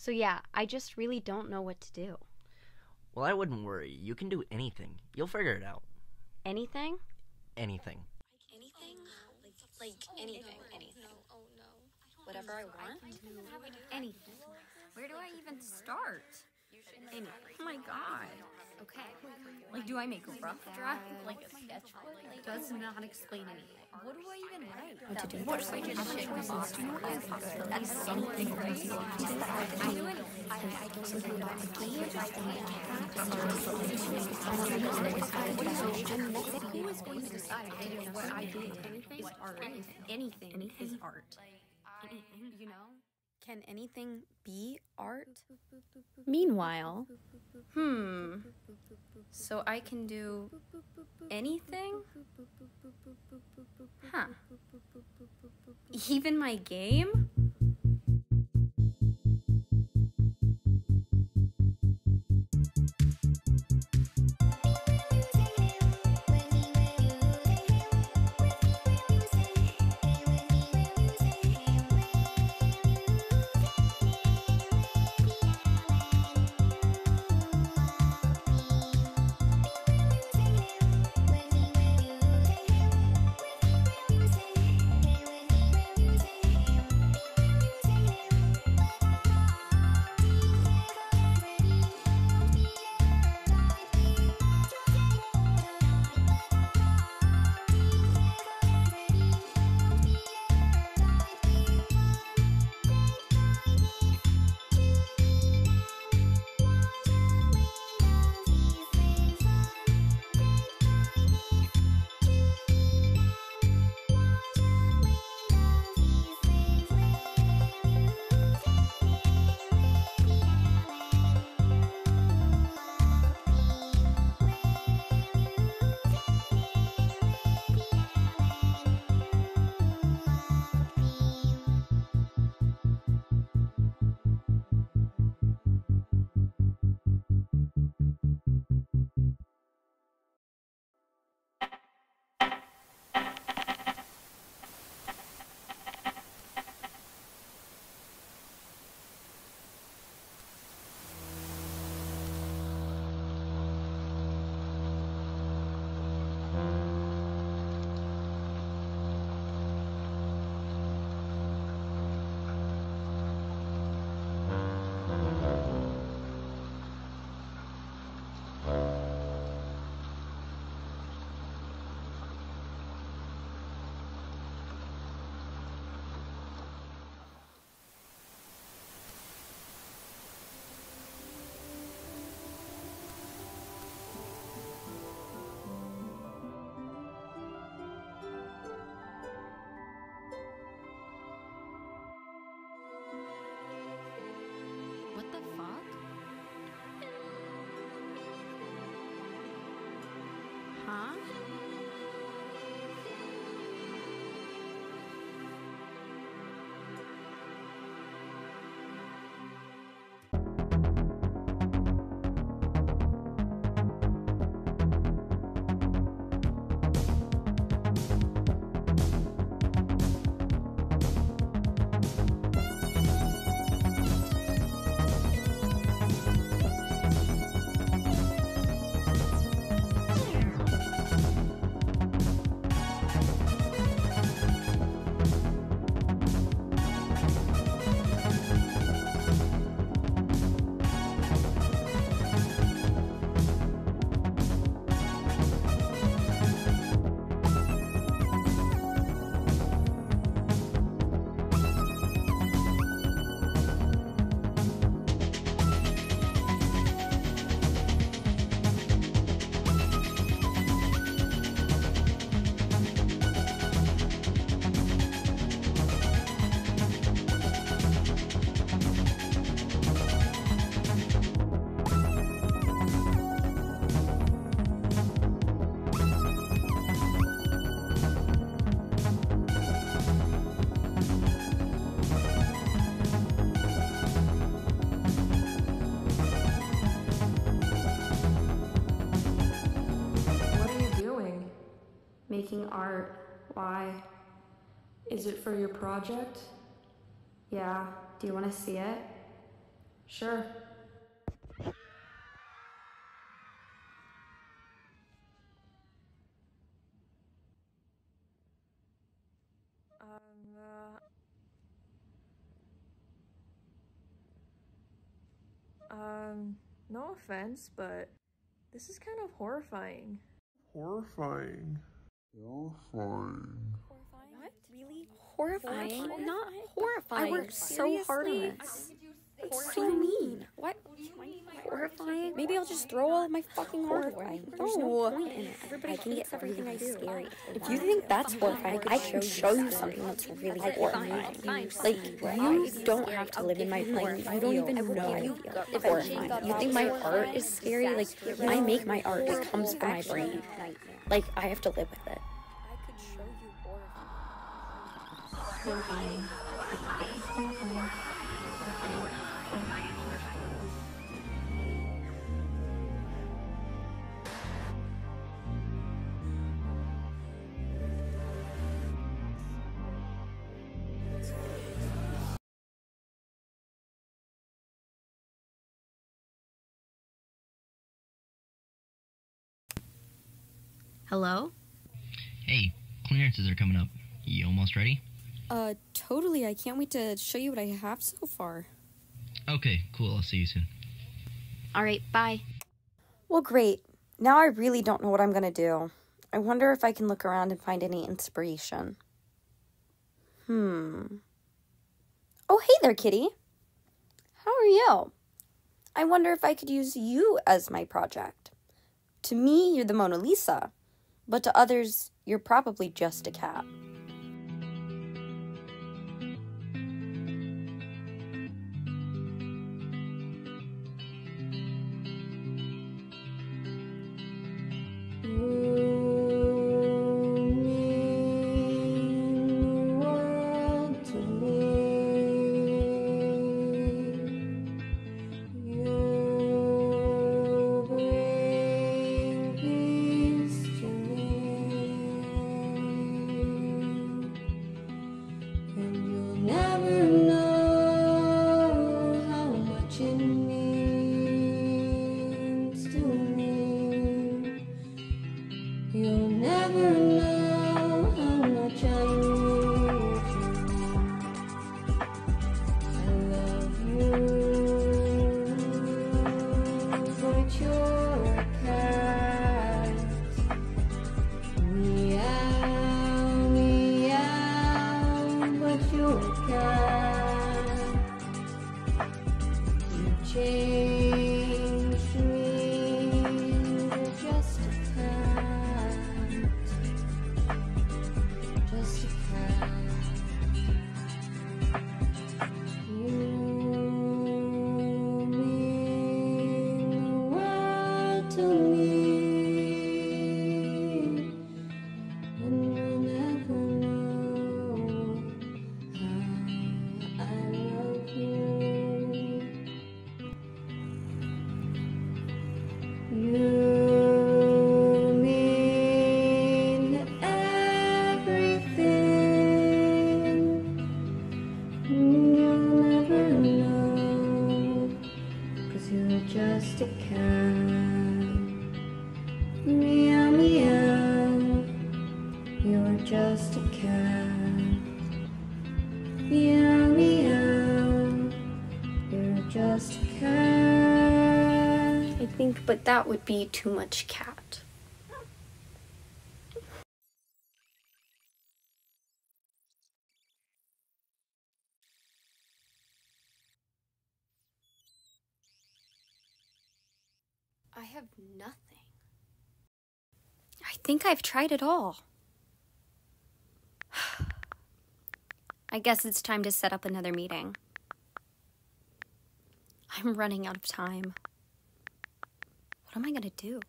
So, yeah, I just really don't know what to do. Well, I wouldn't worry. You can do anything. You'll figure it out. Anything? Anything. Anything? Like, like anything, anything. Whatever I want? Anything. Where do I even start? Anything. Oh my god. Okay. Like, do I make a rough draft, like a sketchbook? Like, does not explain anything. What do I even write? What to do? What should I just shit my boss? That's something, right? I do anything. Who is going to decide what I did is art? Anything is art. You know? Can anything be art? Meanwhile, hmm. So I can do anything? Huh. Even my game? Huh? Making art. Why? Is it for your project? Yeah. Do you want to see it? Sure. Um, uh, um, no offense, but this is kind of horrifying. Horrifying. Horrifying. What? Really? Horrifying? Horrifying? Not I worked so hard on this. What do you mean? What? Horrifying? Maybe I'll just throw all my fucking art away. There's no No. point in it. Everybody I can get everything I do. scary. If you think that's horrifying, I can show you something that's really horrifying. Like, you don't have to live in my brain. You don't even know if horrifying. You think my art is scary? Like, I make my art. It comes from my brain. Like, I have to live with it. I could show you horrifying. Hello? Hey, clearances are coming up. You almost ready? Uh, totally. I can't wait to show you what I have so far. Okay, cool. I'll see you soon. All right, bye. Well, great. Now I really don't know what I'm going to do. I wonder if I can look around and find any inspiration. Hmm. Oh, hey there, kitty. How are you? I wonder if I could use you as my project. To me, you're the Mona Lisa, but to others, you're probably just a cat. Just a cat. Meow, meow. You're just a cat. Meow, meow. You're just a cat. I think, but that would be too much cat. I have nothing. I think I've tried it all. I guess it's time to set up another meeting. I'm running out of time. What am I going to do?